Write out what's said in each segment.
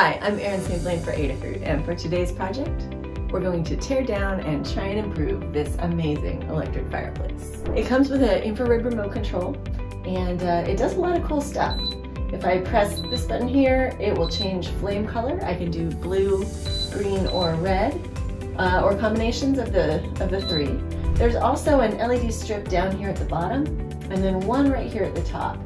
Hi, I'm Erin. Blaine for Adafruit, and for today's project, we're going to tear down and try and improve this amazing electric fireplace. It comes with an infrared remote control, and uh, it does a lot of cool stuff. If I press this button here, it will change flame color. I can do blue, green, or red, uh, or combinations of the, of the three. There's also an LED strip down here at the bottom, and then one right here at the top.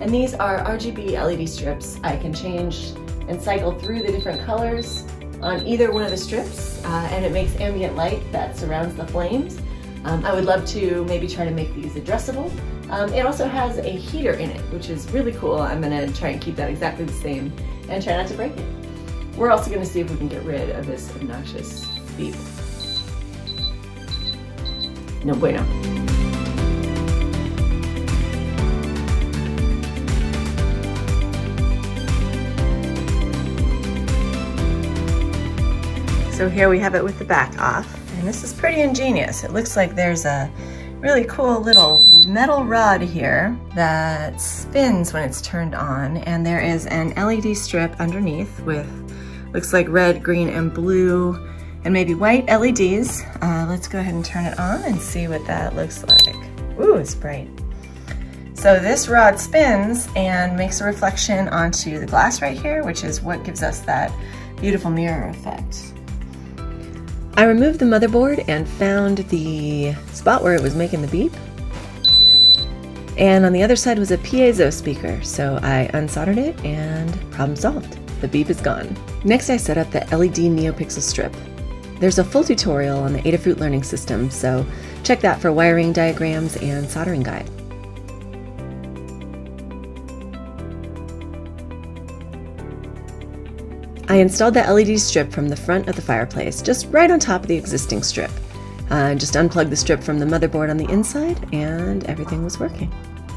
And these are RGB LED strips. I can change and cycle through the different colors on either one of the strips uh, and it makes ambient light that surrounds the flames. Um, I would love to maybe try to make these addressable. Um, it also has a heater in it, which is really cool. I'm gonna try and keep that exactly the same and try not to break it. We're also gonna see if we can get rid of this obnoxious beep. No bueno. So here we have it with the back off, and this is pretty ingenious. It looks like there's a really cool little metal rod here that spins when it's turned on, and there is an LED strip underneath with, looks like red, green, and blue, and maybe white LEDs. Uh, let's go ahead and turn it on and see what that looks like. Ooh, it's bright. So this rod spins and makes a reflection onto the glass right here, which is what gives us that beautiful mirror effect. I removed the motherboard and found the spot where it was making the beep. And on the other side was a piezo speaker, so I unsoldered it and problem solved. The beep is gone. Next I set up the LED NeoPixel strip. There's a full tutorial on the Adafruit Learning System, so check that for wiring diagrams and soldering guide. I installed the LED strip from the front of the fireplace, just right on top of the existing strip. Uh, I just unplugged the strip from the motherboard on the inside and everything was working.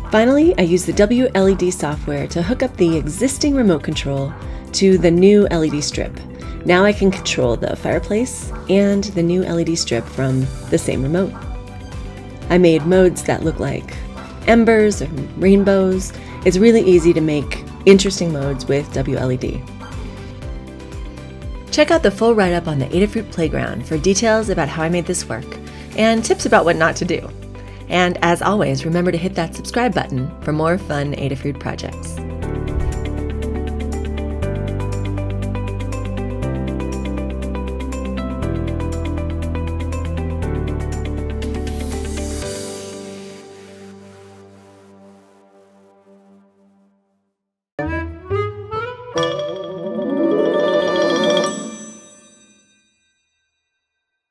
Finally, I used the WLED software to hook up the existing remote control to the new LED strip. Now I can control the fireplace and the new LED strip from the same remote. I made modes that look like embers or rainbows. It's really easy to make interesting modes with WLED. Check out the full write up on the Adafruit Playground for details about how I made this work and tips about what not to do. And as always, remember to hit that subscribe button for more fun Adafruit projects.